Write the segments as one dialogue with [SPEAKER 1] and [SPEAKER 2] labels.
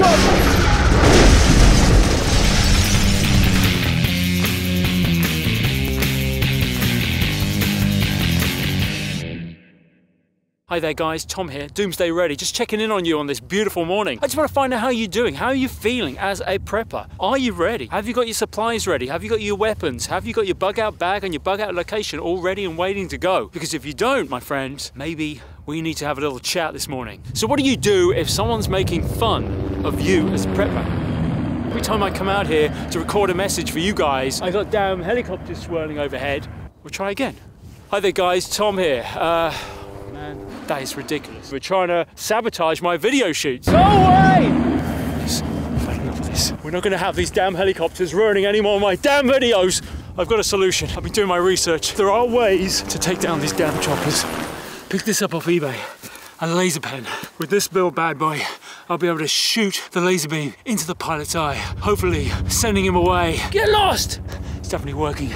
[SPEAKER 1] god! Hi there guys, Tom here, Doomsday Ready, just checking in on you on this beautiful morning. I just want to find out how you're doing, how are you feeling as a prepper? Are you ready? Have you got your supplies ready? Have you got your weapons? Have you got your bug out bag and your bug out location all ready and waiting to go? Because if you don't, my friends, maybe we need to have a little chat this morning. So what do you do if someone's making fun of you as a prepper? Every time I come out here to record a message for you guys, I got damn helicopters swirling overhead. We'll try again. Hi there guys, Tom here. Uh, that is ridiculous. We're trying to sabotage my video shoots. Go away! Yes, I've had enough of this. We're not going to have these damn helicopters ruining any more of my damn videos. I've got a solution. I've been doing my research. There are ways to take down these damn choppers. Pick this up off eBay. A laser pen. With this little bad boy, I'll be able to shoot the laser beam into the pilot's eye, hopefully sending him away. Get lost! It's definitely working.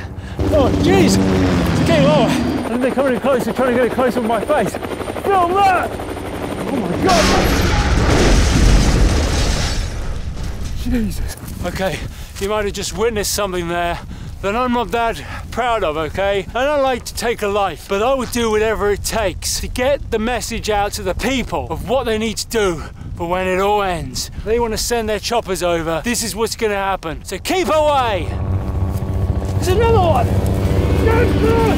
[SPEAKER 1] Oh, jeez! It's getting lower. And they're coming in closer, trying to get it closer with my face. Film that! Oh my god! Jesus. Okay, you might have just witnessed something there that I'm not that proud of, okay? I don't like to take a life, but I would do whatever it takes to get the message out to the people of what they need to do for when it all ends. They want to send their choppers over. This is what's going to happen. So keep away! There's another one!